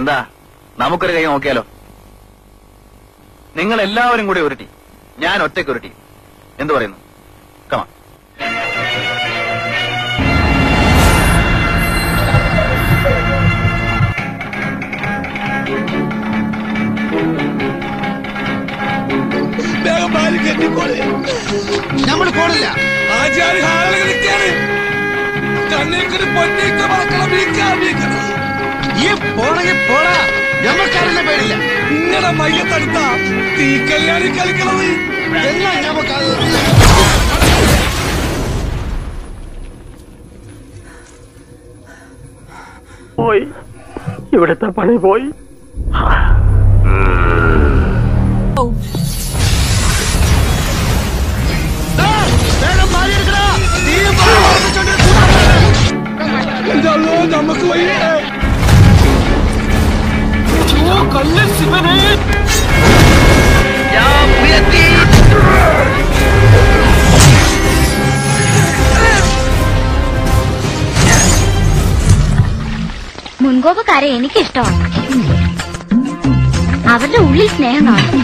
എന്താ? നമുക്കൊരു കൈ നോക്കിയാലോ? നിങ്ങൾ എല്ലാവരും കൂടി ഒരു ടീം. ഞാൻ ഒറ്റയ്ക്ക് ഒരു ടീം. എന്തു പറയുന്നു? കമാ നമ്മൾ പോണില്ല. ആചാര്യ ഹാളിൽ നിൽക്കാണ് കണ്ണേക്കൊരു പൊന്നേക്ക് മറക്കണം പോണെങ്കിൽ പോടാ. ഞമ്മക്കാരല്ലേ പേടില്ല നിങ്ങളുടെ മയ്യത്തടുത്ത തീ കല്യാണി കളിക്കണത്. എന്നാ ഞമ്മക്കത്? പോയി. ഇവിടുത്തെ പണി പോയി. നമുക്ക് മാറി നീ എന്താ നമുക്ക് മുൻകോപക്കാരെ എനിക്കിഷ്ടമാണ്. അവരുടെ ഉള്ളിൽ സ്നേഹം കാണും.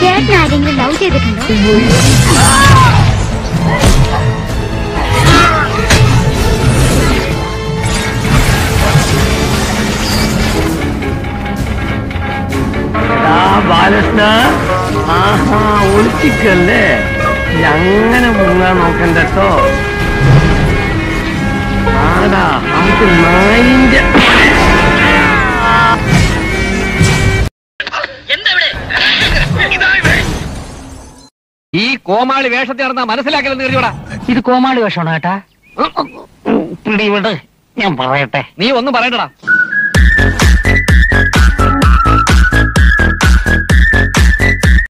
ചേട്ടൻ ആരെങ്കിലും ലവ് ചെയ്തിട്ടുണ്ടോ? ബാലകൃഷ്ണ ആഹാ ഒളിച്ചിക്കല്ലേ അങ്ങനെ മുങ്ങാൻ നോക്കണ്ടോ ആടാ നമുക്ക് നായിന്റെ ഈ കോമാളി വേഷത്തിൽ നടന്ന മനസ്സിലാക്കലെന്ന് കരുതിയോടാ ഇത് കോമാളി വേഷമാണോ ഏട്ടാ പിടിവിട് ഞാൻ പറയട്ടെ നീ ഒന്നും പറയണ്ടടാ